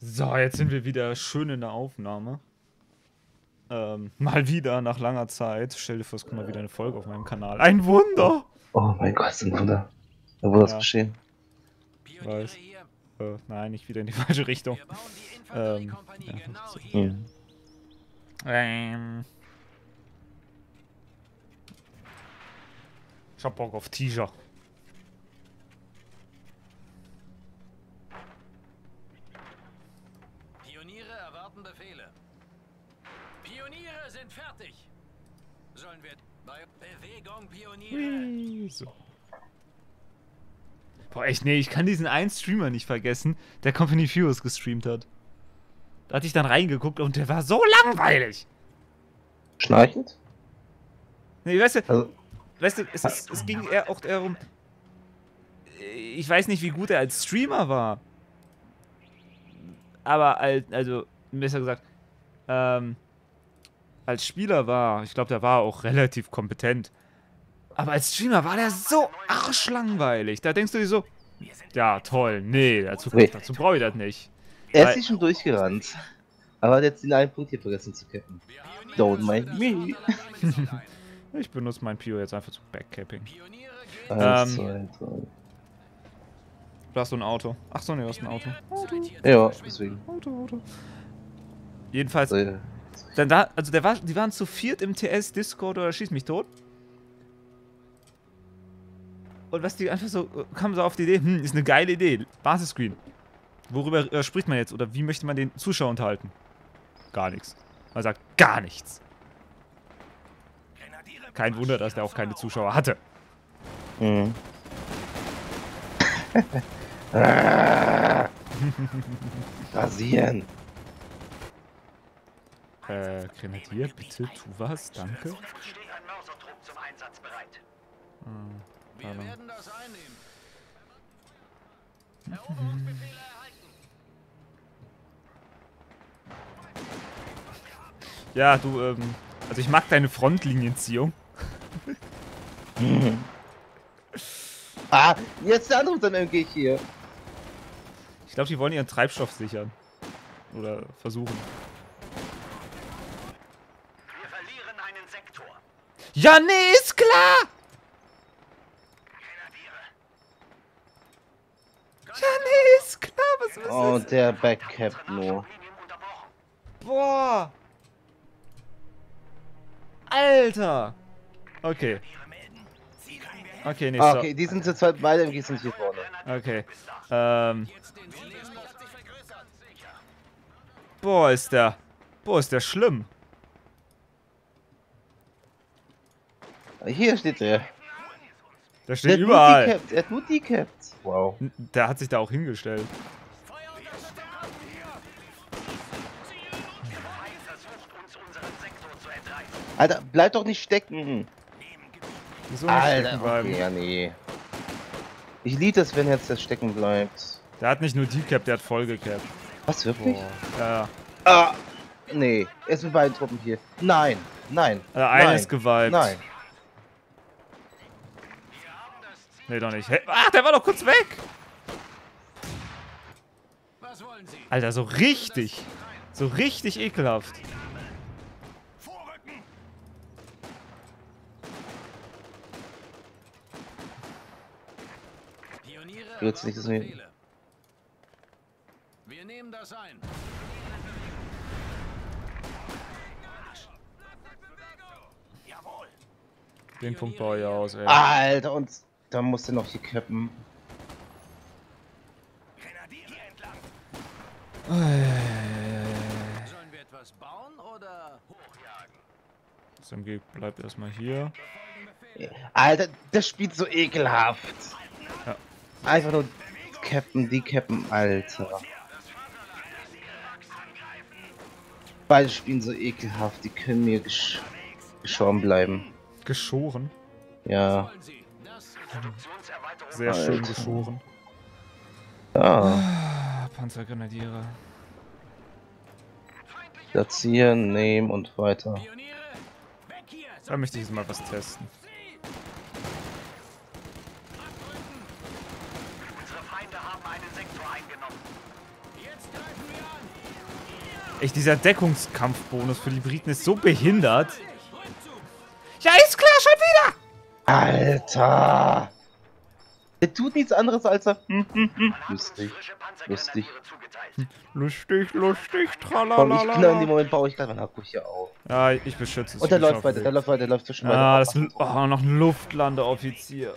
So, jetzt sind wir wieder schön in der Aufnahme. Ähm, mal wieder nach langer Zeit. Stell dir vor, es kommt mal wieder eine Folge auf meinem Kanal. Ein Wunder! Oh mein Gott, ist ein Wunder. Da wurde Ja. das geschehen. Weiß. Äh, nein, nicht wieder in die falsche Richtung. Ähm, ja, genau. Hm. Ähm. Ich hab Bock auf T-Shirt. Pioniere erwarten Befehle. Pioniere sind fertig. Sollen wir bei Bewegung Pioniere? So. Boah, echt, nee, ich kann diesen einen Streamer nicht vergessen, der Company Furious gestreamt hat. Da hatte ich dann reingeguckt und der war so langweilig. Schnarchend? Nee, weißt du, Also, weißt du, es, es, es ging eher auch darum, ich weiß nicht, wie gut er als Streamer war. Aber als, also, besser gesagt, ähm, als Spieler war, ich glaube, der war auch relativ kompetent. Aber als Streamer war der so arschlangweilig. Da denkst du dir so, ja, toll, nee, dazu, Nee. dazu brauche ich das nicht. er Weil- ist sich schon durchgerannt. Aber hat jetzt den einen Punkt hier vergessen zu kippen. Don't mind me. Ich benutze mein Pio jetzt einfach zum Backcapping. Eins, Ähm, zwei, drei. Du hast so ein Auto. Ach so, nee, du hast ein Auto. Ihr Ja, deswegen. Auto, Auto. Jedenfalls, So, ja. Dann da, also der war, die waren zu viert im TS, Discord oder Schieß mich tot. Und was die einfach so, äh, kamen so auf die Idee, hm, ist eine geile Idee, Basisscreen. Worüber äh, spricht man jetzt oder wie möchte man den Zuschauer unterhalten? Gar nichts. Man sagt gar nichts. Kein Wunder, dass der auch keine Zuschauer hatte. Mhm. Rasieren. Äh, Grenadier, bitte, tu was, danke. Hm, Wir pardon. werden das einnehmen. Eroberungsbefehle erhalten. Ja, du, ähm, also ich mag deine Frontlinienziehung. Ah, jetzt der andere seinem MG hier. Ich glaube, die wollen ihren Treibstoff sichern. Oder versuchen. Wir verlieren einen Sektor. Ja, nee, ist klar! Ja, nee, ist klar, was ist Oh, das? der Backcap nur. Boah! Alter! Okay, okay, nee, Ah, okay, die sind zu zweit, beide MGs sind hier vorne. Okay. Ähm, boah, ist der. Boah, ist der schlimm. Hier steht der. Der Der steht hat nur überall. decapped, Er hat nur decapped. Wow. Der hat sich da auch hingestellt. Alter, bleib doch nicht stecken. Wieso nicht Alter, stecken bleiben? okay, ja, nee. Ich lieb das, wenn jetzt das stecken bleibt. Der hat nicht nur Decap, der hat voll gecapt. Was, wirklich? Ja, ja. Ah, nee. Er ist mit beiden Truppen hier. Nein, nein. Also nein, ist geweibt. Nein. Nee, doch nicht. Hä? Ach, der war doch kurz weg! Was wollen Sie? Alter, so richtig. So richtig ekelhaft. Vorrücken. Pioniere Jetzt nicht. Befehle. Wir nehmen das ein. Den Punkt baue ich aus, ey. Alter, und da musst du noch hier cappen. Sollen wir etwas bauen oder hochjagen? Das MG bleibt erstmal hier. Alter, das spielt so ekelhaft. Ja. Einfach nur cappen, decappen, Alter. Beide spielen so ekelhaft, die können mir gesch geschoren bleiben. Geschoren. Ja. Sehr schön Alter. geschoren. Ja. Ah, Panzergrenadiere. Platzieren, nehmen und weiter. Da möchte ich jetzt mal was testen. Unsere Feinde haben einen Sektor eingenommen. Jetzt greifen wir an! Echt, dieser Deckungskampfbonus für die Briten ist so behindert. Ja, ist klar, schon wieder! Alter! Der tut nichts anderes als er. Hm, hm, hm. Lustig. lustig. Lustig, lustig, Komm, ich genau in dem tralala. Moment baue ich gerade mein Akku hier auf. Ja, ich beschütze es. Und der läuft weiter, der läuft weiter, der läuft zwischen Ah, das ist oh, noch ein Luftlandeoffizier.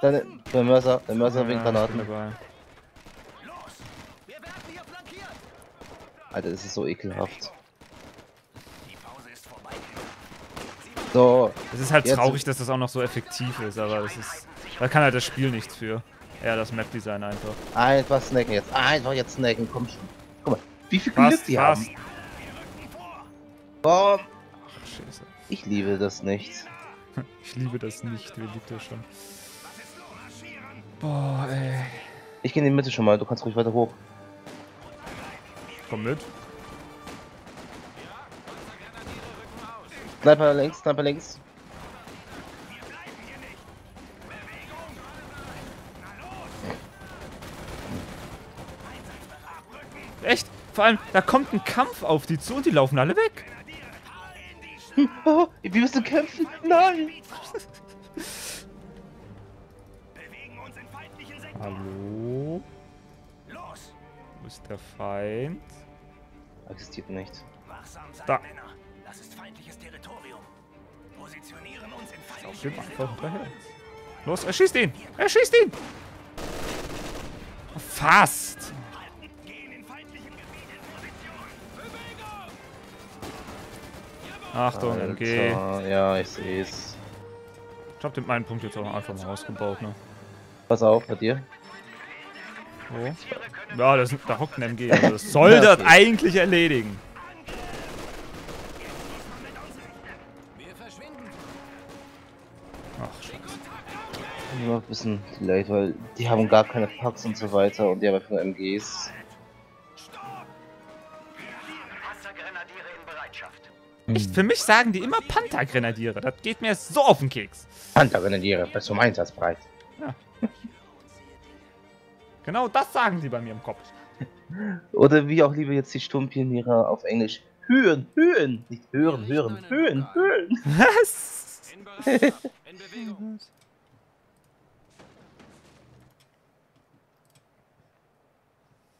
Deine, der Mörser, der Mörser wegen Ja, bin Granaten. dabei. Los! Wir werden hier flankiert! Alter, das ist so ekelhaft. Die Pause ist vorbei. So, Es ist halt traurig, dass das auch noch so effektiv ist, aber das ist. Da kann halt das Spiel nichts für. Ja, das Map-Design einfach. einfach snacken jetzt. Einfach jetzt snacken, komm schon. Guck mal, wie viel Glück die fast. haben. Boah, Ach, scheiße. ich liebe das nicht. Ich liebe das nicht, wer liebt das schon? Boah, ey. Ich gehe in die Mitte schon mal, du kannst ruhig weiter hoch. Komm mit. Sniper links, Sniper links. Echt? Vor allem, da kommt ein Kampf auf die zu und die laufen alle weg. Oh, wir müssen kämpfen. Nein. Hallo? Los! Wo ist der Feind? Existiert nicht. Da. Das ist feindliches Territorium. Positionieren uns in Auf feindliche dem einfach hinterher. Los, erschießt ihn! Erschießt ihn! Fast! Achtung, MG. Ja, ich seh's. Ich hab den meinen Punkt jetzt auch einfach mal ausgebaut, ne? Pass auf, bei dir. Wo? Ja, das, da hockt ein MG. Also das soll das eigentlich erledigen. Nur ein bisschen delayed, weil die haben gar keine Packs und so weiter und die haben einfach nur MGs. Bereitschaft. Echt, für mich sagen die immer Panther-Grenadiere. Das geht mir so auf den Keks. Panther-Grenadiere, bis zum Einsatz bereit. Genau das sagen die bei mir im Kopf. Oder wie auch lieber jetzt die Sturmpioniere auf Englisch. Höhen, Höhen! Nicht hören, hören, Höhen, Höhen! Was?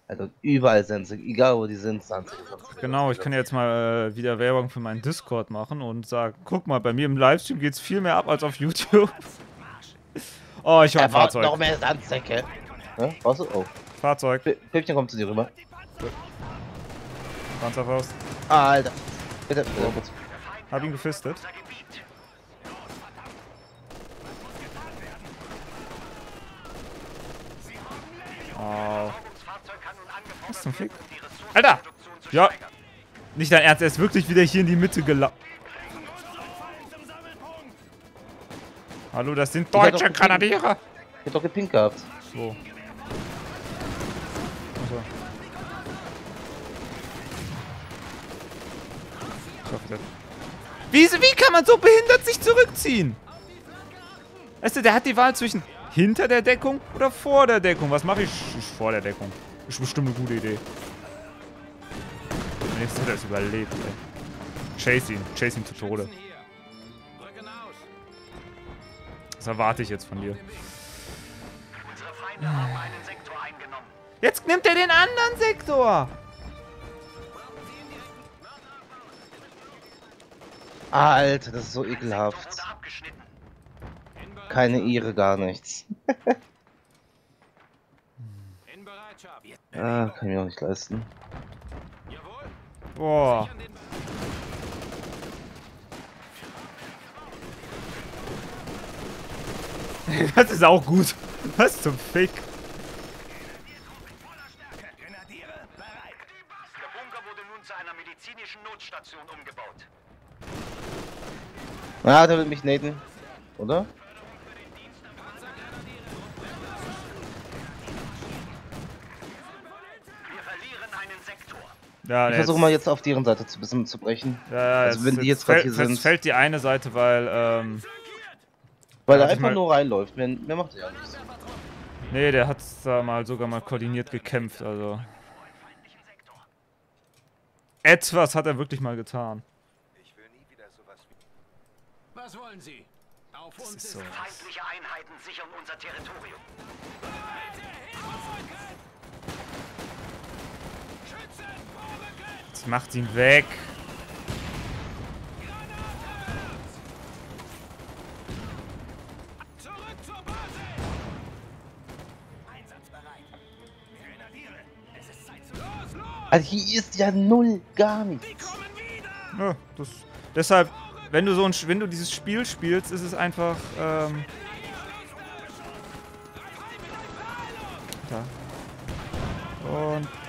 Also überall sind sie, egal wo die sind, sind sie. Genau, ich kann jetzt mal äh, wieder Werbung für meinen Discord machen und sagen, guck mal, bei mir im Livestream geht's viel mehr ab als auf YouTube. Oh, ich hab Er ein braucht noch Fahrzeug. mehr Sandsäcke. Ne? Brauchst du? Oh. Fahrzeug. Püppchen kommt zu dir rüber. Panzerfaust. Ah, Alter. Bitte, bitte, kurz. Hab ihn gefistet. Oh. Fahrzeug kann nun angefordert Was zum Fick? Alter! Ja. Nicht dein Ernst, er ist wirklich wieder hier in die Mitte gelaufen. Hallo, das sind deutsche. Grenadiere. Ich hab doch gepinkt gehabt. So. Achso. Ich hoffe, das- Wie, wie kann man so behindert sich zurückziehen? Weißt du, der hat die Wahl zwischen hinter der Deckung oder vor der Deckung. Was mache ich? ich? Vor der Deckung. Ist bestimmt eine gute Idee. Jetzt hat er es überlebt, ey. Chase ihn. Chase ihn zu Tode. Das erwarte ich jetzt von dir. Jetzt nimmt er den anderen Sektor. Alter, das ist so ekelhaft. Keine Ihre, gar nichts. In Bereitschaft. Ah, kann ich mir auch nicht leisten. Jawohl. Boah. Das ist auch gut. Was zum Fick? Der Bunker wurde nun zu einer medizinischen Notstation umgebaut. Ah, der will mich naden. Oder? Ja, Ich jetzt- versuche mal jetzt auf deren Seite zu, bisschen zu brechen. Ja, ja, also wenn die jetzt fällt, hier sind. jetzt fällt die eine Seite, weil, ähm, Weil er ich einfach mal- nur reinläuft. Mehr, mehr macht er ja nichts. nee, der hat da mal sogar mal koordiniert gekämpft, also. Etwas hat er wirklich mal getan. Was wollen Sie? Auf uns ist so. Feindliche Einheiten sichern unser Territorium. Jetzt macht ihn weg. Zurück zur Basis! Einsatzbereit. Grenadiere, es ist Zeit zu Los, los! Also hier ist ja null, gar nichts. Ja, das, deshalb, wenn du so ein, wenn du dieses Spiel spielst, ist es einfach, ähm, da. Und.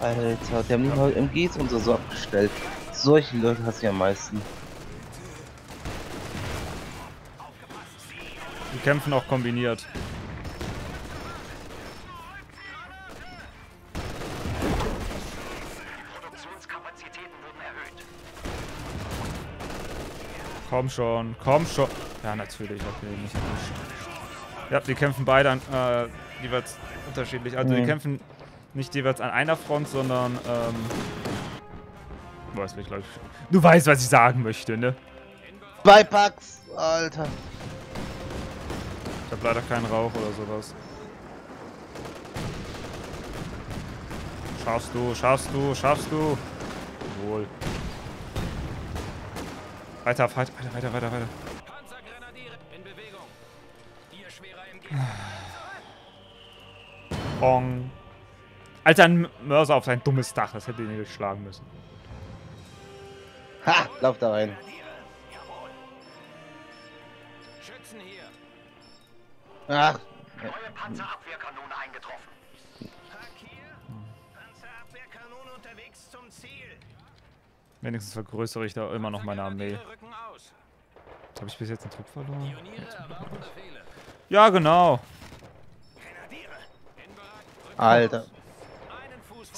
Alter, die haben nicht mal MGs und so, abgestellt. Solche Leute hast du ja am meisten. Die kämpfen auch kombiniert. Komm schon, komm schon. Ja, natürlich, okay, nicht. Ja, die kämpfen beide an, äh, jeweils unterschiedlich. Also die Mhm. kämpfen nicht jeweils an einer Front, sondern, ähm. Du weißt, ich, du weißt, was ich sagen möchte, ne? Zwei Packs, Alter. Ich hab leider keinen Rauch oder sowas. Schaffst du, schaffst du, schaffst du. Wohl. Weiter, weiter, weiter, weiter, weiter, weiter. Panzergrenadiere in Bewegung. Ihr schwerer MG. Bong. Alter, ein Mörser auf sein dummes Dach. Das hätte ihn nicht schlagen müssen. Ha, lauf da rein. Schützen hier. Ach, Neue Panzerabwehrkanone eingetroffen. Panzerabwehrkanone unterwegs zum Ziel. Wenigstens vergrößere ich da immer noch meine Armee. Aus. Habe ich bis jetzt einen Trupp verloren? Ja, genau. Alter.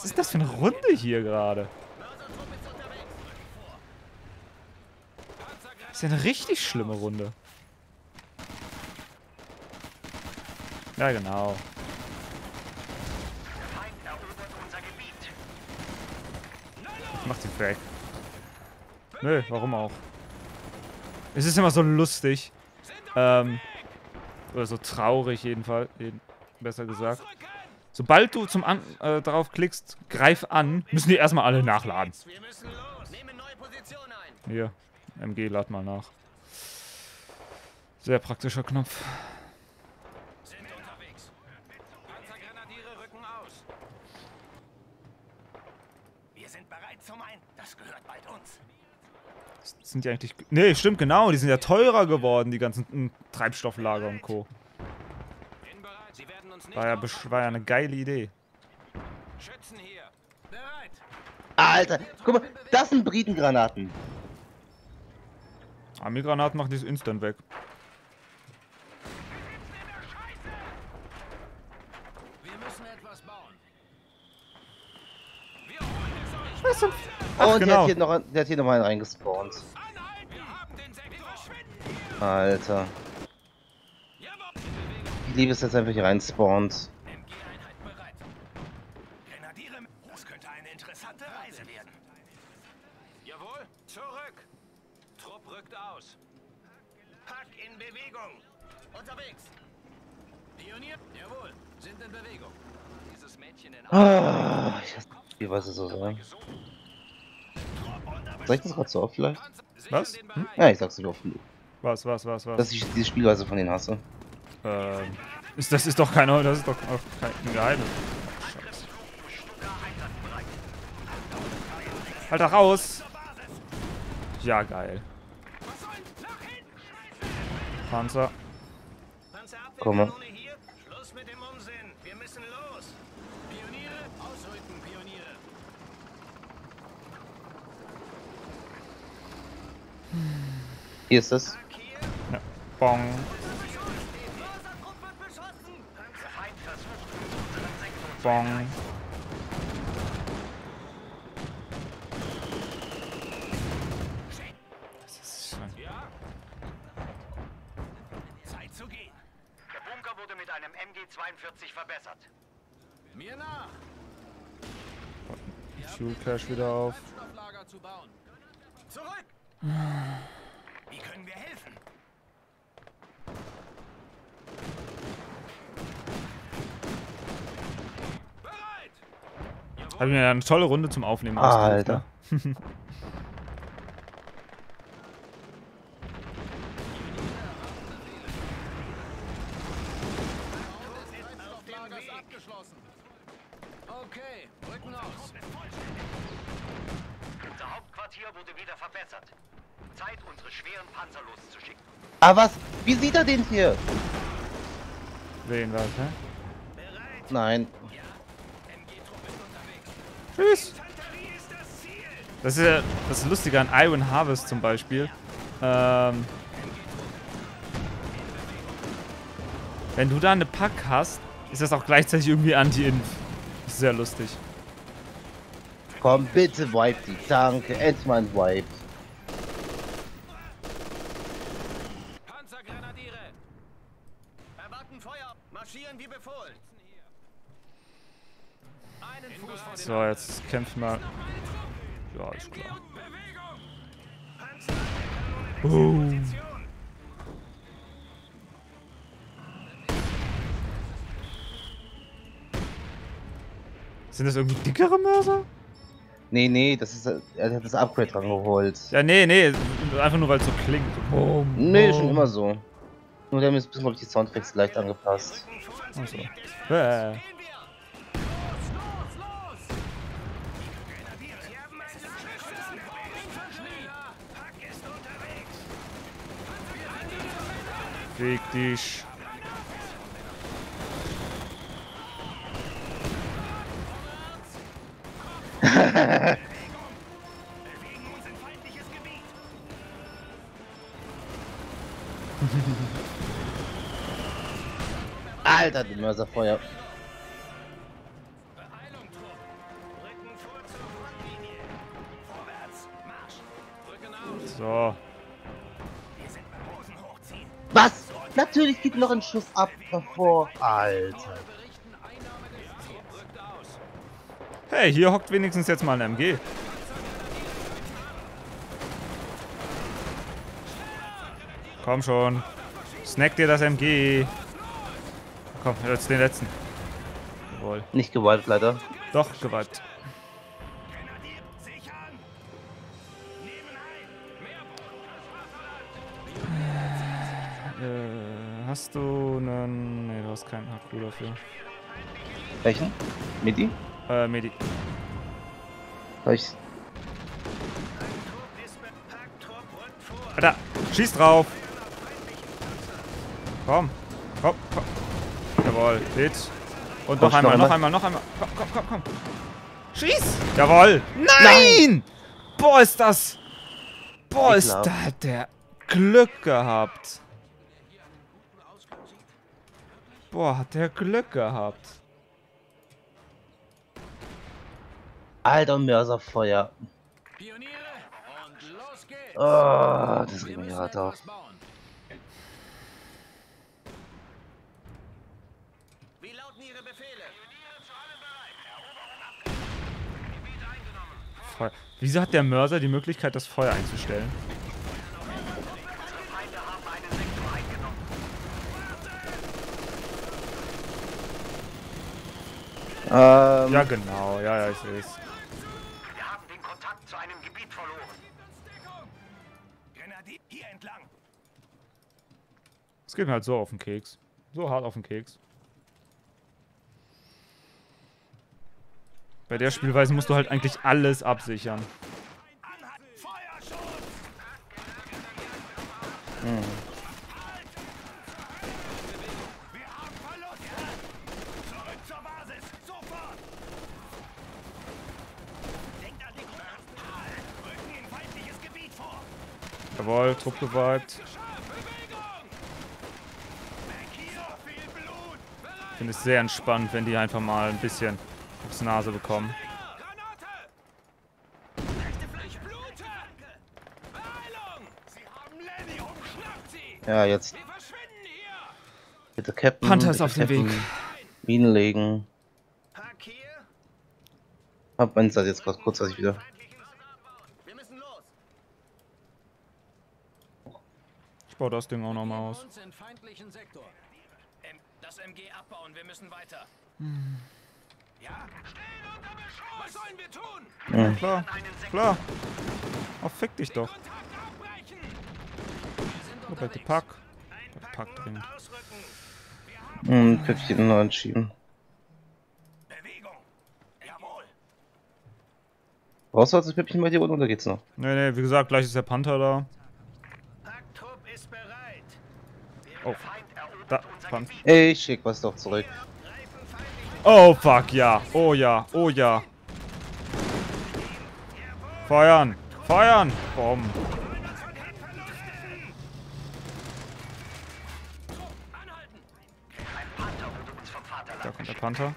Was ist das für eine Runde hier gerade? Das ist ja eine richtig schlimme Runde. Ja, genau. Ich mach die weg. Nö, warum auch? Es ist immer so lustig. Ähm, oder so traurig jedenfalls, jeden, besser gesagt. Sobald du zum an, äh, darauf klickst, greif an, müssen die erstmal alle nachladen. Hier, MG, lad mal nach. Sehr praktischer Knopf. Sind die eigentlich... Nee, stimmt, genau. Die sind ja teurer geworden, die ganzen mm, Treibstofflager und Co. In bereit. Sie werden uns nicht War ja, war ja eine geile Idee. Schützen hier. Bereit. Alter, guck mal, das sind Britengranaten. Armeegranaten machen die instant weg. Wir müssen etwas bauen. Wir holen es euch. Ach, Und der genau. hat hier noch, der hat hier noch einen reingespawnt. Alter. Ich liebe es jetzt einfach hier reinspawnt. MG-Einheit bereit. Grenadiere, das könnte eine interessante Reise werden. Jawohl. Zurück. Trupp rückt aus. Pack in Bewegung. Unterwegs. Pionier. Jawohl. Sind in Bewegung. Dieses Mädchen in Ah, ich hasse die Weise so sehr. Sag ich das gerade so oft vielleicht? Was? Hm? Ja, ich sag's nicht oft. Was, was, was, was? Dass ich diese Spielweise von denen hasse. Ähm, ist, das ist doch keine, das ist doch auch kein Geheimnis. Alter, raus! Ja, geil. Panzer. Komme. Panzerabwehrkanone hier. Schluss mit dem Unsinn. Wir müssen los. Pioniere. Ausrücken, Pioniere. Hier ist es. Ja. Bong. Bong. Das ist schon. Ja. Zeit zu gehen. Der Bunker wurde mit einem MG-42 verbessert. Mir nach. Fuel Cache wieder auf. Stofflager zu bauen. Zurück! Wie können wir helfen? Bereit! Habe ich mir eine tolle Runde zum Aufnehmen Alter. ausgesucht, ne? Ah, was? Wie sieht er den hier? Wen was, hä? Nein. Tschüss! Das ist ja das Lustige an Iron Harvest zum Beispiel. Ähm, wenn du da eine Pack hast, ist das auch gleichzeitig irgendwie Anti-Inf. Das ist sehr lustig. Komm, bitte wipe die. Danke. Ein Wipe. Panzergrenadiere! Erwarten Feuer! Marschieren wie befohlen! Einen Fuß vor den So, jetzt kämpfen wir. Ja, ist klar. Boom. Sind das irgendwie dickere Mörser? Nee, nee, das ist. Er hat das Upgrade rangeholt. Ja, nee, nee. Einfach nur, weil es so klingt. Boom, Nee, boom. schon immer so. Nur der haben jetzt ein bisschen, glaub ich, die Soundtracks leicht angepasst. Ach so. Fick dich. Alter, die Mörserfeuer. Natürlich geht noch ein Schuss ab davor. Alter. Hey, hier hockt wenigstens jetzt mal ein MG. Komm schon. Snack dir das MG. Komm, jetzt den letzten. Jawohl. Nicht gewollt, leider. Doch, gewalt. Hast du einen... Ne, du hast keinen Akku dafür. Welchen? Midi? Äh, Medi. Soll ich. Alter, schieß drauf. Komm. Komm, komm. Jawohl, Hit. Und Komm, noch einmal, noch noch einmal. noch einmal. Komm, komm, komm, komm. Schieß! Jawohl! Nein! Boah, ist das... Boah, ist Ekelhaft. da hat der Glück gehabt. Boah, hat der Glück gehabt. Alter, Mörserfeuer. Pioniere und los geht's! Oh, das Wir regt mich müssen hart auf. etwas bauen. Wie lauten Ihre Befehle? Feuer. Wieso hat der Mörser die Möglichkeit, das Feuer einzustellen? Feinde haben einen Sektor eingenommen. Ähm, Ja, genau. Ja, ja, ich sehe es. Wir haben den Kontakt zu einem Gebiet verloren. Grenadier, hier entlang! Es geht mir halt so auf den Keks. So hart auf den Keks. Bei der Spielweise musst du halt eigentlich alles absichern. Jawohl, Trupp gewiped. Ich finde es sehr entspannt, wenn die einfach mal ein bisschen aufs Nase bekommen. Ich ja, jetzt bitte Captain. Panther ist auf dem Weg. Minen legen. Hab Satz jetzt gerade kurzzeitig wieder. Wir müssen los. Ich baue das Ding auch nochmal aus. Ähm, das MG abbauen, wir müssen weiter. Ja? Stehen unter Beschuss! Was sollen wir tun? Mhm. Klar, klar. Oh, fick dich doch. Oh, bitte unterwegs. Pack. Pack dringend. Hm, Pfiffchen neu entschieden. Bewegung. Jawohl. Brauchst du also Püppchen bei dir unten oder geht's noch? Nee, nee, wie gesagt, gleich ist der Panther da. Packtrupp ist bereit. Oh, da. Ey, ich schick was doch zurück. Oh, fuck, ja. Oh, ja. Oh, ja. Feuern. Feuern. Bomb. Ein Panther wurde uns vom Vaterland. Da kommt der Panther.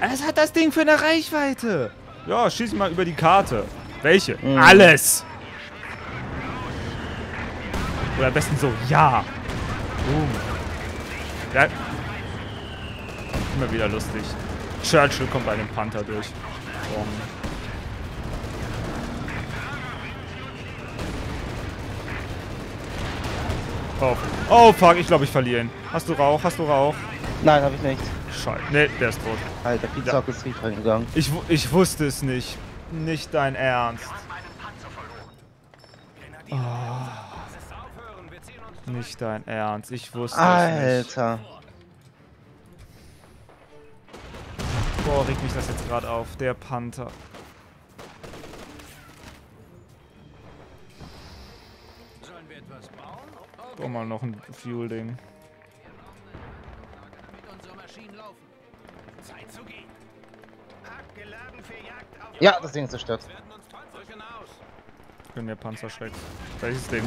Was hat das Ding für eine Reichweite? Ja, schieß mal über die Karte. Welche? Mhm. Alles! Oder am besten so, ja. Boom. Ja. Immer wieder lustig. Churchill kommt bei dem Panther durch. Boom. Oh. oh fuck, ich glaube, ich verliere ihn. Hast du Rauch? Hast du Rauch? Nein, hab ich nicht. Scheiße. Ne, der ist tot. Alter, Pizza ist tief reingegangen. Ich, ich wusste es nicht. Nicht dein Ernst. Uns Nicht dein Ernst. Ich wusste es nicht. Alter. Boah, regt mich das jetzt gerade auf. Der Panther. Sollen wir etwas bauen? Oh, mal noch ein Fuel-Ding. Ja, das Ding ist zerstört. Werden uns Panzer Panzerschreck. Welches Ding?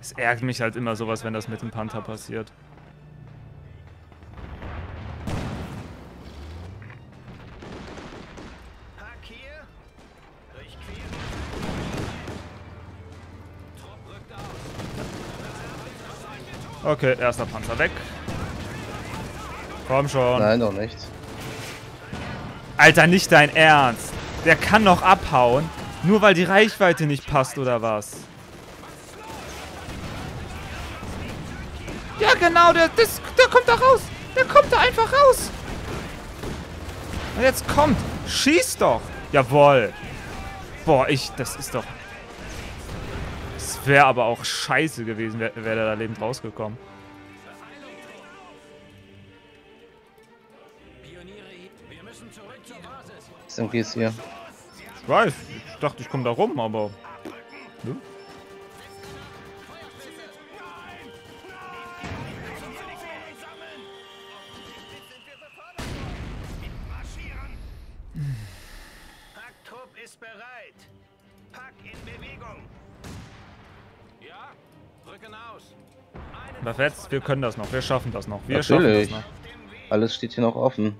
Es ärgert mich halt immer sowas, wenn das mit dem Panther passiert. Okay, erster Panzer weg. Komm schon. Nein, doch nicht. Alter, nicht dein Ernst. Der kann noch abhauen, nur weil die Reichweite nicht passt oder was? Ja, genau, der, das, der kommt da raus. Der kommt da einfach raus. Und jetzt kommt. Schieß doch. Jawohl. Boah, ich, das ist doch... Wäre aber auch scheiße gewesen, wäre wär der da lebend rausgekommen. Das MG ist hier. Ich weiß, ich dachte, ich komme da rum, aber... Perfekt, wir können das noch, wir schaffen das noch. Wir Natürlich. schaffen das noch. Alles steht hier noch offen.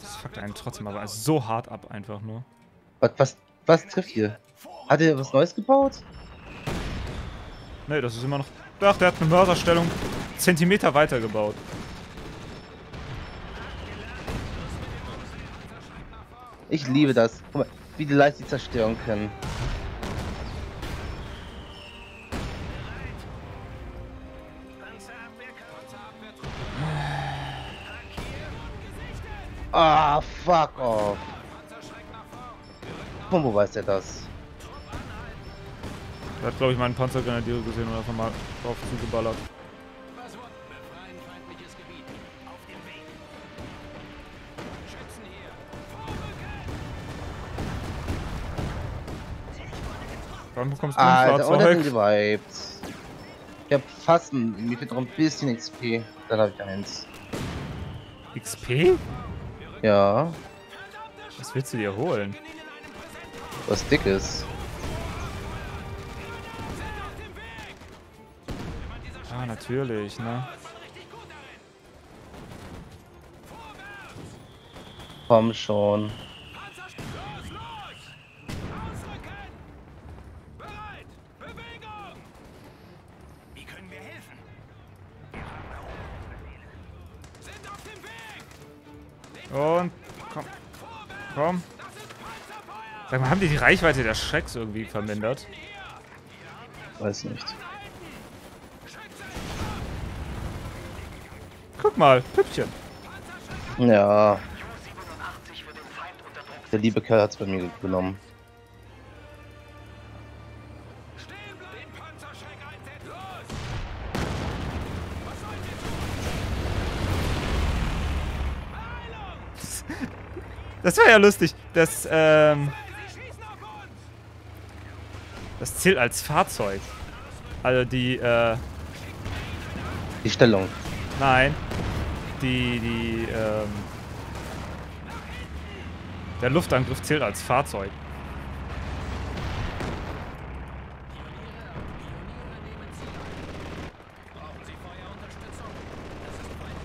Das fuckt einen trotzdem aber so hart ab, einfach nur. Was, was, was trifft hier? Hat er was Neues gebaut? Ne, das ist immer noch... Ach, der hat eine Mörserstellung Zentimeter weiter gebaut. Ich liebe das. Guck mal, wie die leicht die zerstören können. Ah, fuck off. Von wo weiß der das? Der hat, glaube ich, meinen Panzergrenadier gesehen und einfach mal drauf zugeballert. Wann bekommst du ein Alter, er Fahrzeug? gewiped. Ich hab fast ein, mir fehlt noch ein bisschen XP. Dann hab ich eins. XP? Ja. Was willst du dir holen? Was dickes. Ah, natürlich, ne? Komm schon. Sag mal, haben die die Reichweite der Schrecks irgendwie vermindert? Weiß nicht. Guck mal, Püppchen. Ja, U-87 wird im Feind unter Druck der liebe Kerl hat's bei mir genommen. Das war ja lustig. Das, ähm, Sie schießen auf uns! Das zählt als Fahrzeug. Also die, äh, Die Stellung. nein. Die, die, ähm, der Luftangriff zählt als Fahrzeug.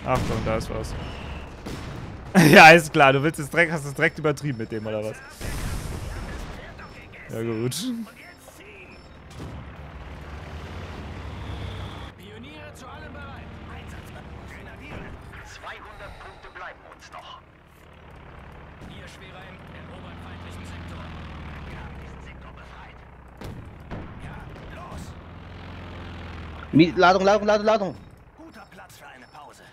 Achtung, da ist was. ja, ist klar, du willst es direkt, hast es direkt übertrieben mit dem, oder was? Ja gut. Pioniere zu allem bereit! Einsatzmann! Grenadiere! 200 Punkte bleiben uns noch. Ihr schwerer M, erobern feindlichen Sektor. Wir haben diesen Sektor befreit. Ja, los! Mi Ladung, Ladung, Ladung, Ladung. Guter Platz für eine Pause.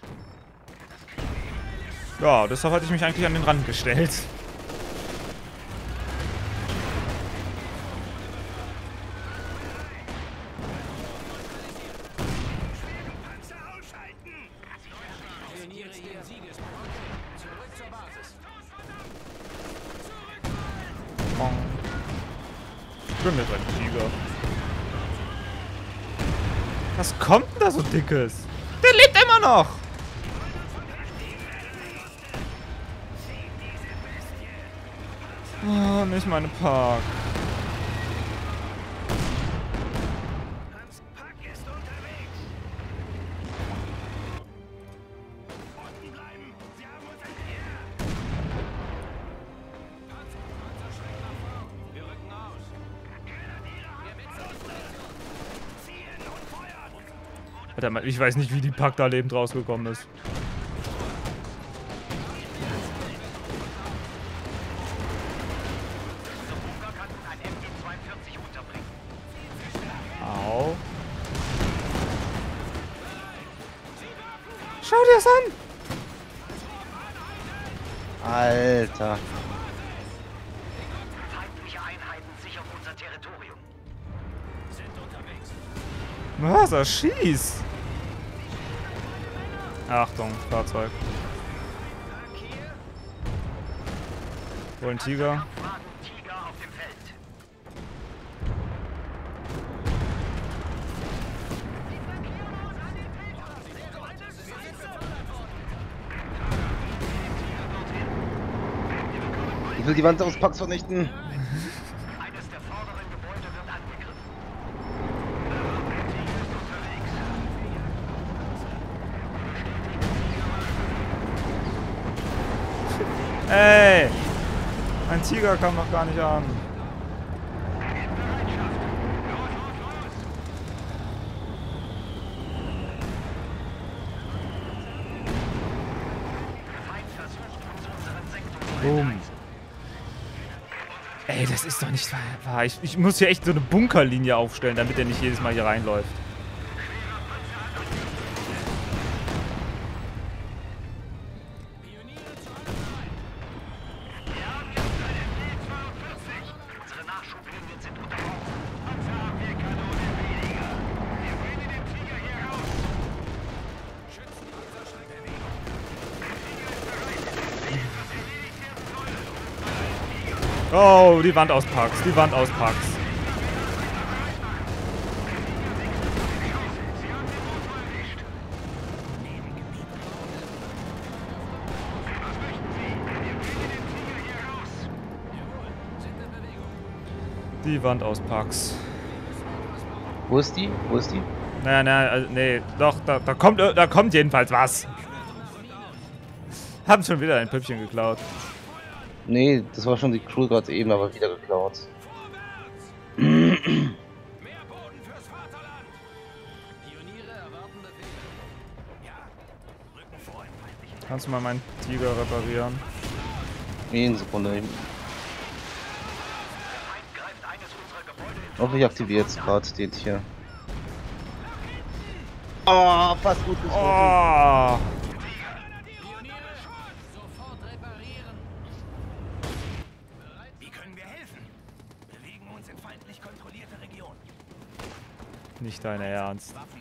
Ja, deshalb hatte ich mich eigentlich an den Rand gestellt. Panzer ausschalten! Pioniere ihren Siegespunkt. Zurück zur Basis. Schwimm mit einem Tiger. Was kommt dickes? Der lebt immer noch! Oh, nicht meine Park. Ich weiß nicht, wie die Pack da lebend rausgekommen ist. Unser Bunker kann nun ein MG-42 unterbringen. Au. Schau dir das an! Alter. Feindliche Einheiten sichern unser Territorium. Sind unterwegs! Was? Er schießt! Achtung, Fahrzeug. Pack hier! Wo ein Tiger? Ich will die Wand aus Packs vernichten. Eines der vorderen Gebäude wird angegriffen. Tiger ist unterwegs. Ey! Ein Tiger kam noch gar nicht an. Boom. Ey, das ist doch nicht wahr. Ich, ich muss hier echt so eine Bunkerlinie aufstellen, damit er nicht jedes Mal hier reinläuft. Oh, die Wand auspacks, die Wand auspacks. Jawohl! Sind in Bewegung! Die Wand auspacks. Wo ist die? Wo ist die? Naja, naja, also, nee, doch, da, da kommt, da kommt jedenfalls was. Haben schon wieder ein Püppchen geklaut. Nee, das war schon die Crew gerade eben, aber wieder geklaut. Mehr Boden fürs Vaterland! Pioniere erwarten Befehle. Ja, Rücken vor im feindlichen Kannst du mal meinen Tiger reparieren? Eine Sekunde. Feind greift eines unserer Gebäude in Auch ich aktiviere jetzt gerade den hier. Oh, fast gut getroffen. Oh! Pioniere, sofort reparieren. Wie können wir helfen? Bewegen uns in feindlich kontrollierte Region. Nicht dein Ernst. Waffenüberprüfung. Ja, Mann. Gehen im feindlichen Gebiet in Position. Ich glaube, wir haben ihre Aufmerksamkeit.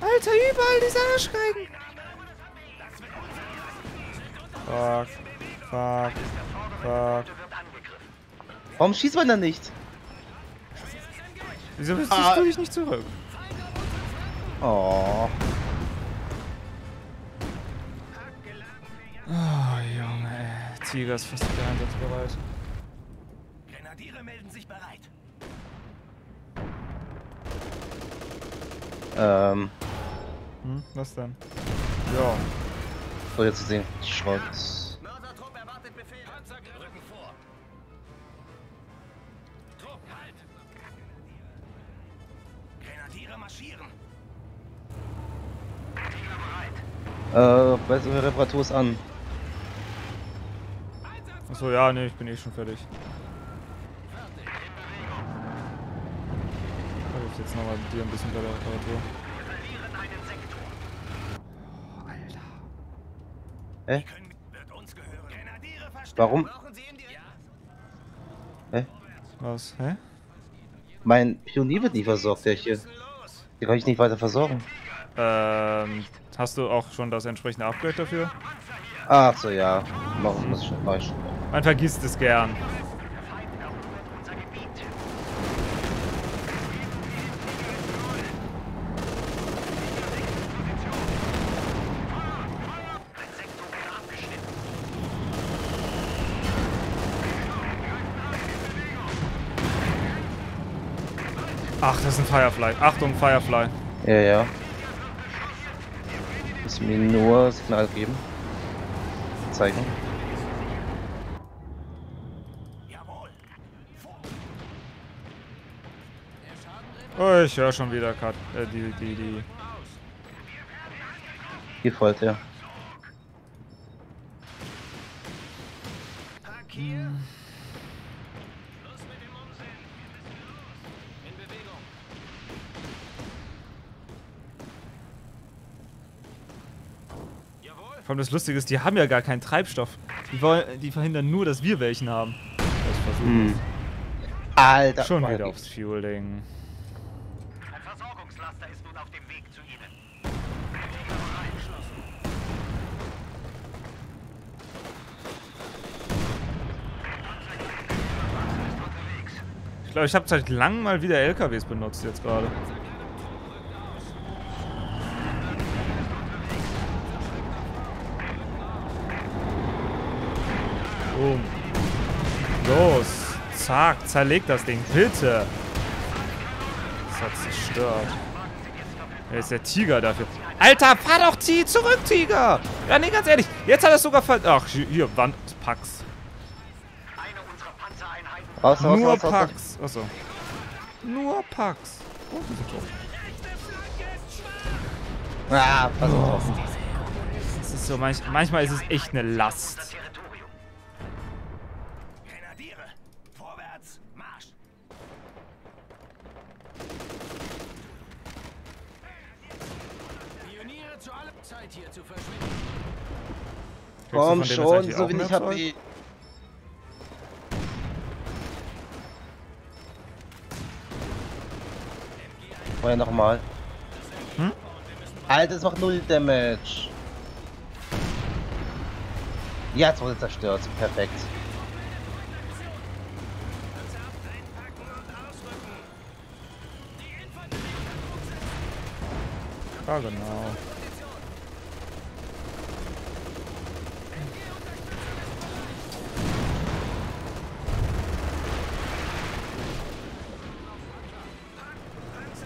Alter, überall diese Arschgeigen. Fuck. Fuck. Fuck. Warum schießt man da nicht? Wieso bist Ah. du dich nicht zurück? Oh. Oh, Tiger ist fast wieder einsatzbereit. Grenadiere melden sich bereit. Ähm, Hm, was denn? Ja. so jetzt zu sehen. Schrott. Mörsertrupp erwartet Befehl. Panzergriff. Rücken vor. Trupp, halt. Grenadiere marschieren. Tiger bereit. Äh, weißt du, Reparatur ist an. Achso, ja, nee, ich bin eh schon fertig. Da hilft jetzt nochmal dir ein bisschen bei der Reparatur. Wir. Hä? Warum? Hä? Was? Hä? Mein Pionier wird nicht versorgt, der hier. Den kann ich nicht weiter versorgen. Ähm, hast du auch schon das entsprechende Upgrade dafür? Ach so, ja. Machen muss ich schon. Mach ich schon. Man vergisst es gern. Ach, das ist ein Firefly. Achtung, Firefly. Ja, ja. Muss mir nur Signal geben. Zeigen. Oh, ich höre schon wieder Cut. Äh, die, die, die. Er. Hm. In Bewegung. Jawohl. Vor allem das Lustige ist, die haben ja gar keinen Treibstoff. Die, wollen, die verhindern nur, dass wir welchen haben. Das versuchen Hm. Alter. Schon wieder aufs Fueling. Ein Versorgungslaster ist nun auf dem Weg zu Ihnen. Tiger bereit. Ich glaube, ich habe seit langem mal wieder LKWs benutzt jetzt gerade. Boom. Los. Zack, zerleg das Ding, bitte. Das hat zerstört. Wer ist der Tiger dafür? Alter, fahr doch zurück, Tiger! Ja, nee, ganz ehrlich. Jetzt hat er es sogar ver... Ach, hier, Wandpacks. Raus, raus, Nur raus, raus. Packs. Achso. Nur Packs. Oh, die sind tot. Ah, pass auf. Das ist so, manch, manchmal ist es echt eine Last. Territorium. Grenadiere. Vorwärts. Marsch. Pioniere Vorher nochmal. Hm? Alter, das macht null Damage. Jetzt wurde zerstört. Perfekt. Ja, genau.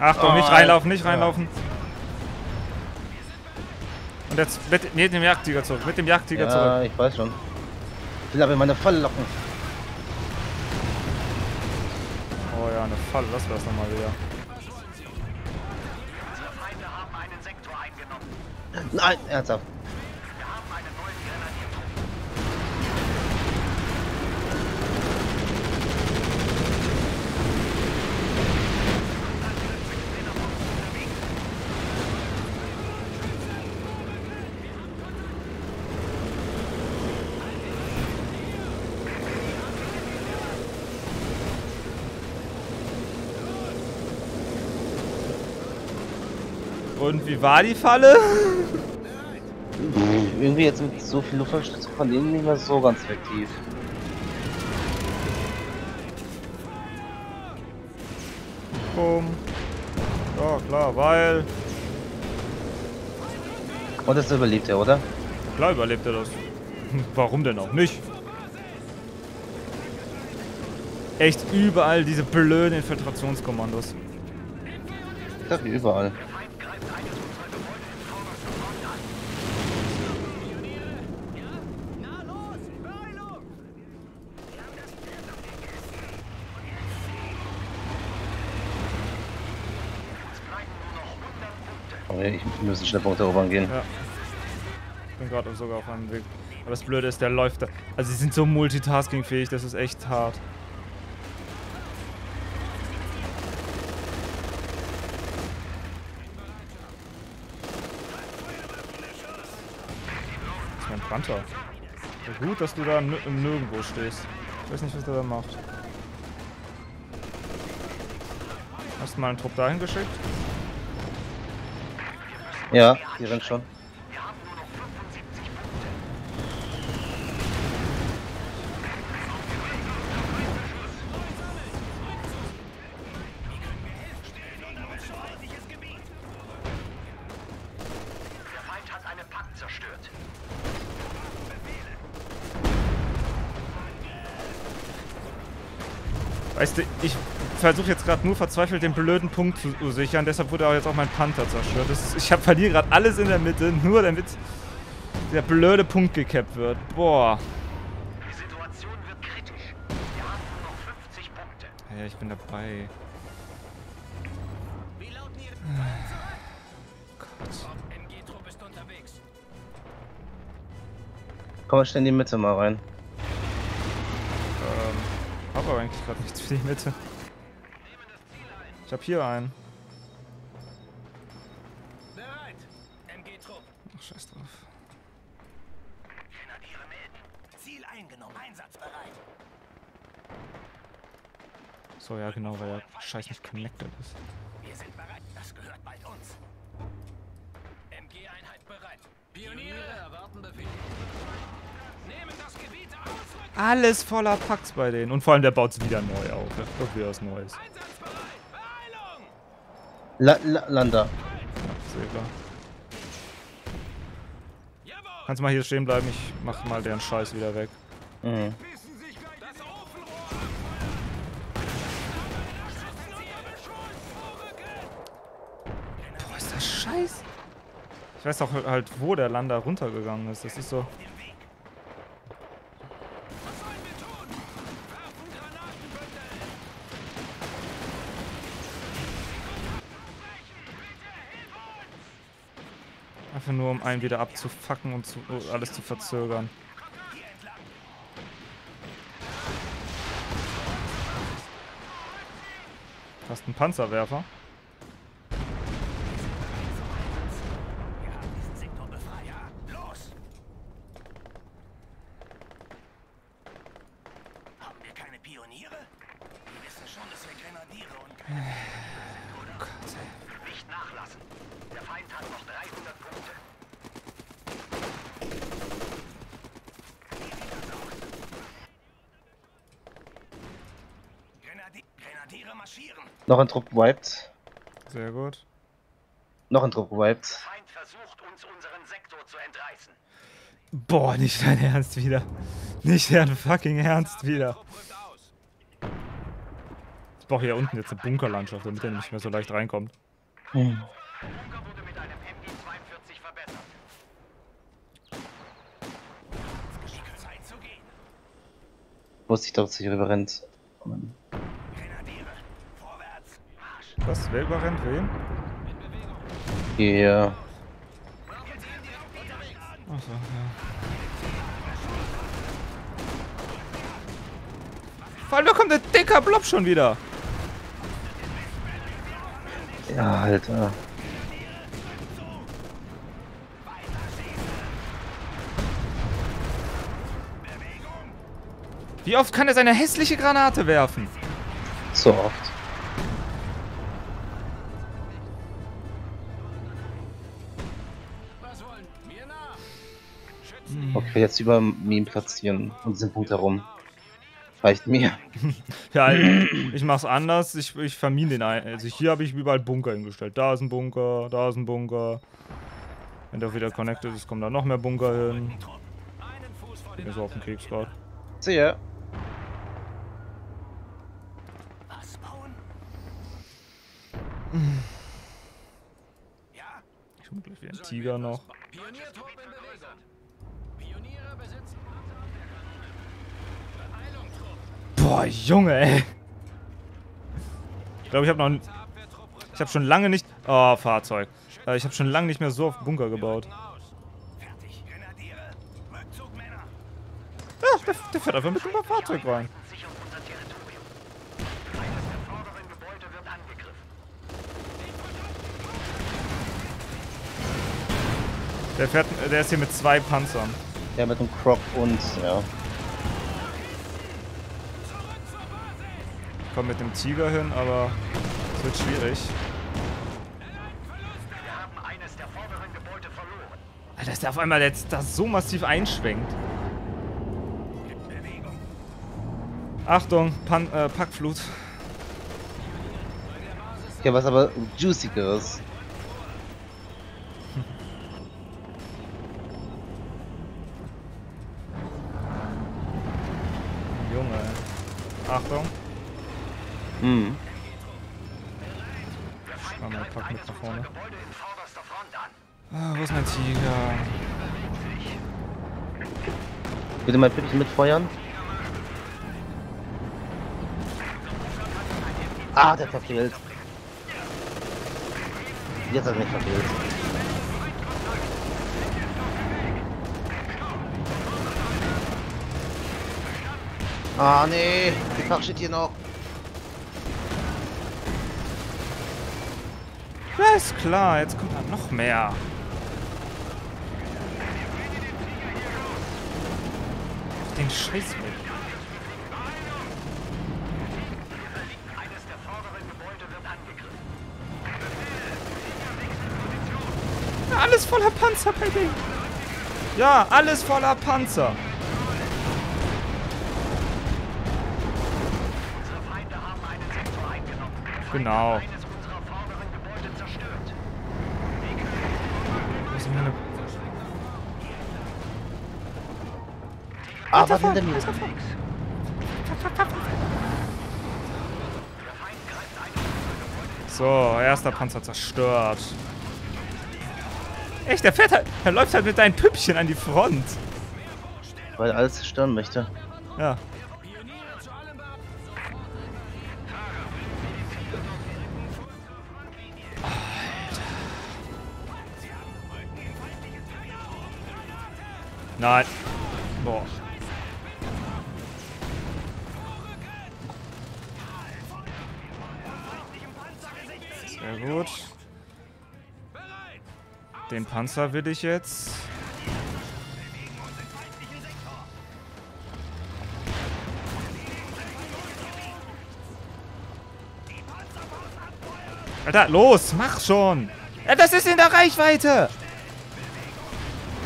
Achtung, nicht Oh, reinlaufen, nicht reinlaufen. Und jetzt mit, mit dem Jagdtiger zurück, mit dem Jagdtiger zurück. Ja, ich weiß schon. Ich will aber in meine Falle locken. Oh ja, eine Falle, das wär's nochmal wieder. Unsere Feinde haben einen Sektor eingenommen. Nein, ernsthaft. Wie war die Falle? Irgendwie jetzt mit so viel Luftunterstützung von denen nicht mehr so ganz effektiv. Boom. Ja, klar, weil... Und das überlebt er, oder? Klar überlebt er das. Warum denn auch nicht? Echt überall diese blöden Infiltrationskommandos. Ich überall. Okay, ich müssen schnell Punkte erobern gehen. Ja. Ich bin gerade sogar auf einem Weg. Aber das Blöde ist, der läuft da. Also sie sind so multitaskingfähig, das ist echt hart. Das ist mein Panther. Ja, gut, dass du da Nirgendwo stehst. Ich weiß nicht, was der da macht. Hast du mal einen Trupp dahin geschickt? Ja, die rennt schon. Der Feind hat eine Pack zerstört. Weißt du, ich versuche jetzt gerade nur verzweifelt den blöden Punkt zu sichern, deshalb wurde auch jetzt auch mein Panther zerstört. Das ist, ich hab, verliere gerade alles in der Mitte, nur damit der blöde Punkt gekappt wird. Boah. Die Situation wird kritisch. Wir haben nur noch 50 Punkte. Ja, ich bin dabei. Wie lauten Ihre Gott. MG-Trupp ist unterwegs. Komm mal schnell in die Mitte mal rein. Ähm, hab aber eigentlich gerade nichts für die Mitte. Ich hab hier einen. Bereit. MG-Trupp. Ach, scheiß drauf. Grenadiere melden. Ziel eingenommen. Einsatzbereit. So, ja genau, weil der Scheiß nicht connected ist. Wir sind bereit. Das gehört bald uns. MG-Einheit bereit. Pioniere erwarten Befehl. Nehmen das Gebiet aus. Alles voller Packs bei denen. Und vor allem, der baut es wieder neu auf. Der wird wieder was Neues. Einsatzbereit. La La Lander. Sehr klar. Kannst mal hier stehen bleiben, ich mach mal deren Scheiß wieder weg. Mhm. Boah, ist das scheiße. Ich weiß auch halt, wo der Lander runtergegangen ist. Das ist so. Was sollen wir tun? Werfen Granatenbündel. Einfach nur, um einen wieder abzufacken und zu, uh, alles zu verzögern. Hast einen Panzerwerfer? Haben wir keine Pioniere? Wir wissen schon, dass wir Grenadiere und keine Nicht nachlassen. Der Feind hat noch 300 Punkte. Grenadi Grenadiere marschieren. Noch ein Trupp wiped. Sehr gut. Noch ein Trupp wiped. Feind versucht uns unseren Sektor zu entreißen. Boah, nicht dein Ernst wieder. Nicht dein fucking Ernst wieder. Aus. brauche hier unten jetzt eine Bunkerlandschaft, damit er nicht mehr so leicht reinkommt. Hm. Bunker wurde mit einem MG-42 verbessert. Zeit zu gehen. Wusste ich doch, dass ich rüberrennt. Grenadiere. Was? Wer überrennt wen? Hier. Achso, ja. Vor allem, da kommt der dicker Blob schon wieder. Ja, Alter. Wie oft kann er seine hässliche Granate werfen? So oft. Schützen. Okay, jetzt über Minen platzieren und diesen Punkt herum. Reicht mir. Ja, ich mach's anders. Ich, ich vermine den ein. Also hier habe ich überall Bunker hingestellt. Da ist ein Bunker, da ist ein Bunker. Wenn der wieder connected ist, kommen da noch mehr Bunker hin. Bin mir so auf den anderen. Keks gerade. Sehe. Was bauen? Ich hol gleich wieder einen Tiger noch. Pioniertrupp in Bewegung. Pioniere besitzen Beeilung, Trupp. Boah, Junge, ey. Ich glaube, ich habe noch. Ich habe schon lange nicht. Oh, Fahrzeug. Äh, ich habe schon lange nicht mehr so auf Bunker gebaut. Ja, der, der fährt einfach mit dem Fahrzeug rein. Der vorderen Gebäude wird angegriffen. Der fährt. Der ist hier mit zwei Panzern. Ja, mit dem Croc und, ja. Ich komme mit dem Tiger hin, aber es wird schwierig. Alter, dass der auf einmal jetzt da so massiv einschwenkt. Achtung, Pan äh, Packflut. Ja, was aber Juicigeres. Junge. ey. Achtung. Hm. Ah, mein Pack mit nach vorne. Ah, wo ist mein Tiger? Bitte mal Püppchen mitfeuern. Ah, der verfehlt. Jetzt hat er mich verfehlt. Ah, nee. Die Fach steht hier noch. Ist klar, jetzt kommt da noch mehr. Den Scheiß mit. Alles voller Panzer dem. Ja, alles voller Panzer. Genau. Ah, was hinter mir? So, erster Panzer zerstört. Echt, der fährt halt, er läuft halt mit deinen Püppchen an die Front. Weil er alles zerstören möchte. Ja. Nein. Sehr gut. Den Panzer will ich jetzt. Alter, los, mach schon. Das ist in der Reichweite.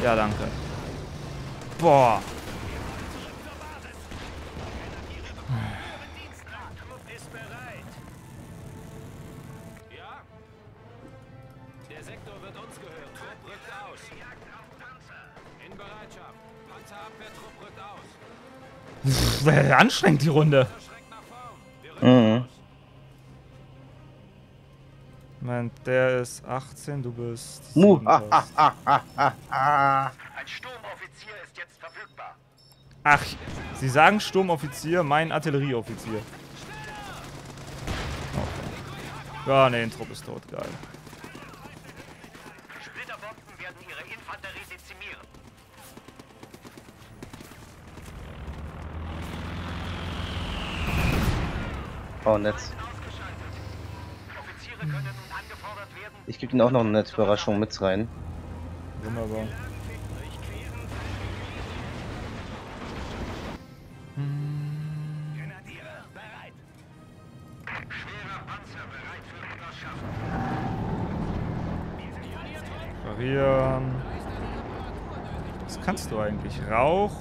Ja, danke. Boah. das wäre anstrengend, die Runde. Mhm. Moment, der ist 18, du bist. Uh, ah, ah, ah, ah, ah, ah. Ein Sturmoffizier ist jetzt verfügbar. Ach, Sie sagen Sturmoffizier, mein Artillerieoffizier. Okay. Ja, ne, ein Trupp ist tot, geil. Oh, werden, Ich gebe Ihnen auch noch eine nette Überraschung mit rein. Wunderbar. Parieren. Was kannst du eigentlich? Rauch,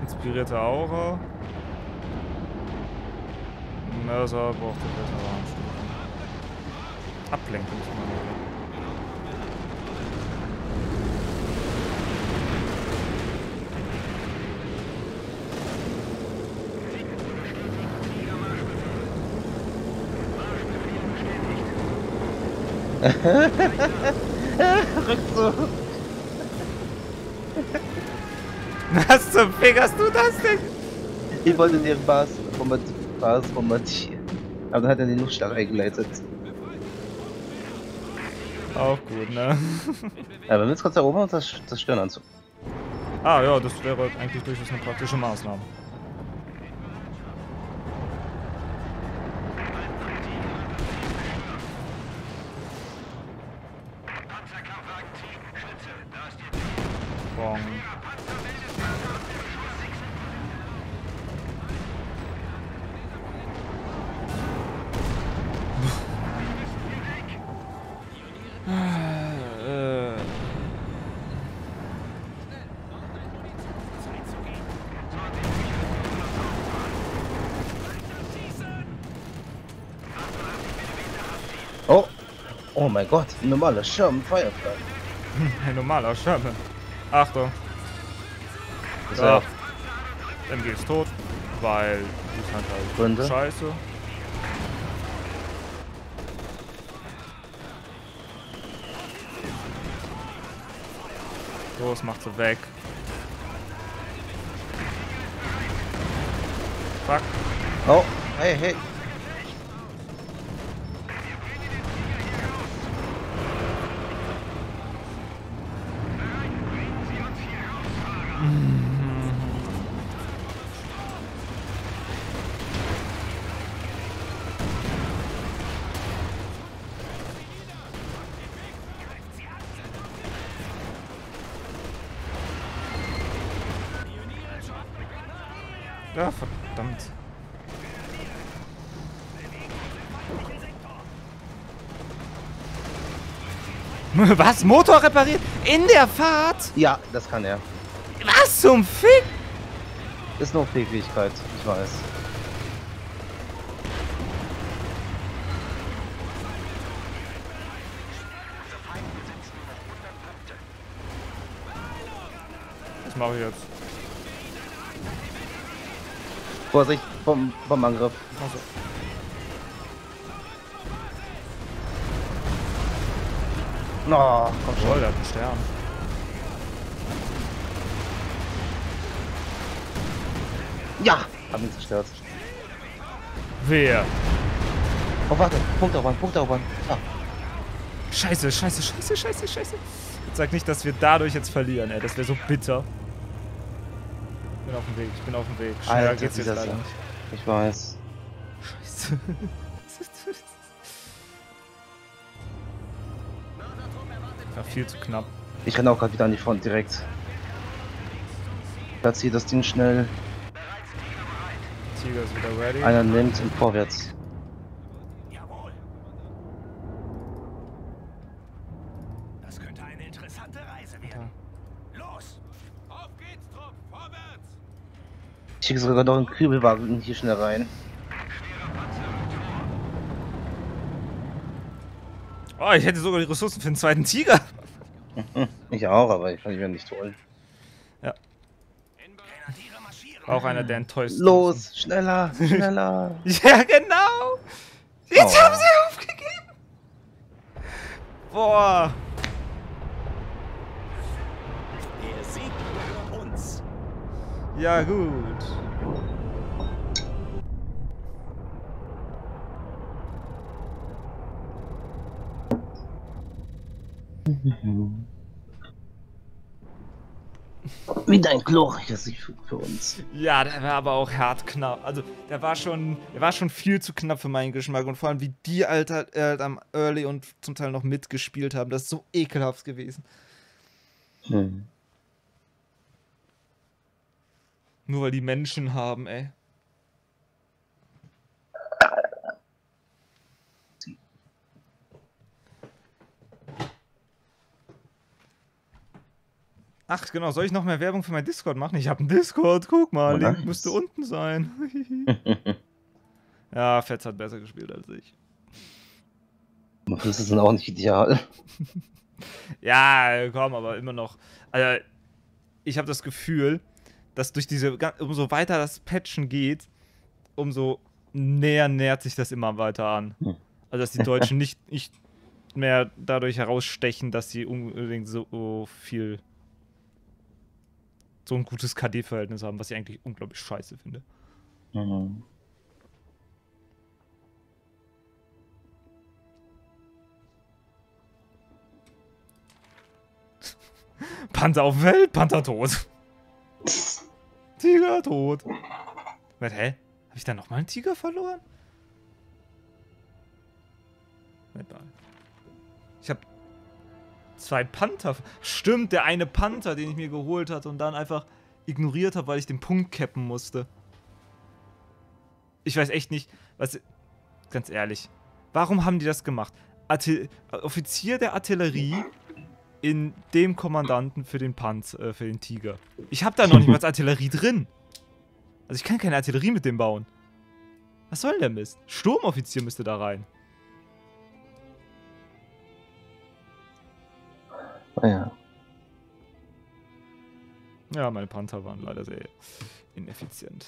inspirierte Aura. Mörser braucht der Veteranenstufe. Ablenkungsmanöver. Rückzug. Was zum Fick hast du das denn? Ich wollte den Bas bombardieren. Bas bombardieren. Aber dann hat er den Luftschlag eingeleitet. Auch gut, ne? Ja, wenn wir jetzt kurz erobern und das zerstören anzug. Ah ja, das wäre eigentlich durchaus eine praktische Maßnahme. Panzerkampfwagen Team, Schütze, da ist ihr Bong. Äh, Oh! Oh mein Gott, ein normaler Schirm, Firefly. ein normaler Sherman. Achtung, Das ja. MG ist tot, weil ist halt halt Gründe? scheiße. Los, macht sie weg. Fuck. Oh, hey, hey. Was? Motor repariert? In der Fahrt? Ja, das kann er. Was zum Fick? Ist nur Fähigkeit, ich weiß. Was mache ich jetzt? Vorsicht, vom, vom Angriff. Also. No, komm Jawohl, schon. der hat einen Stern. Ja, hab ihn zerstört. Wer? Oh, warte, Punkterobern, Punkterobern. Ah, Scheiße, scheiße, scheiße, scheiße, scheiße. Jetzt sag nicht, dass wir dadurch jetzt verlieren, ey. Das wäre so bitter. Ich bin auf dem Weg, ich bin auf dem Weg. Schneller Alter, geht's jetzt leider ich weiß. Scheiße. War viel zu knapp. Ich renne auch gerade wieder an die Front direkt. Platziere das Ding schnell. Tiger ist wieder ready. Einer nimmt und vorwärts. Jawohl. Das könnte eine interessante Reise werden. Los! Auf geht's, Trupp! Vorwärts! Ich schicke sogar noch einen Kübelwagen hier schnell rein. Oh, ich hätte sogar die Ressourcen für den zweiten Tiger. Ich auch, aber ich kann ihn mir nicht. Grenadiere marschieren. Auch einer der enttäuscht. Los, schneller, schneller. Ja, genau. Jetzt Oh. haben sie aufgegeben. Boah. Der Sieg gehört uns. Ja, gut. Wieder ein glorreicher Sieg für, für uns. Ja, der war aber auch hart knapp. Also, der war schon, der war schon viel zu knapp für meinen Geschmack. Und vor allem, wie die Alter äh, am Early und zum Teil noch mitgespielt haben, das ist so ekelhaft gewesen. Hm. Nur weil die Menschen haben, ey. Ach, genau, soll ich noch mehr Werbung für mein Discord machen? Ich habe einen Discord, guck mal, Oh, Link müsste unten sein. ja, Fetz hat besser gespielt als ich. Das ist dann auch nicht ideal. Ja, komm, aber immer noch. Also, ich habe das Gefühl, dass durch diese, umso weiter das Patchen geht, umso näher nähert sich das immer weiter an. Hm. Also, dass die Deutschen nicht, nicht mehr dadurch herausstechen, dass sie unbedingt so viel. So ein gutes KD-Verhältnis haben, was ich eigentlich unglaublich scheiße finde. Mhm. Panther auf Welt, Panther tot. Tiger tot. Was, hä? Hab ich da nochmal einen Tiger verloren? Hab zwei Panther. Stimmt, der eine Panther, den ich mir geholt hatte und dann einfach ignoriert habe, weil ich den Punkt cappen musste. Ich weiß echt nicht, was. Ganz ehrlich. Warum haben die das gemacht? Artil Offizier der Artillerie in dem Kommandanten für den Panz, äh, für den Tiger. Ich habe da noch nicht mal Artillerie drin. Also ich kann keine Artillerie mit dem bauen. Was soll der Mist? Sturmoffizier müsste da rein. Naja. Ja, meine Panther waren leider sehr ineffizient.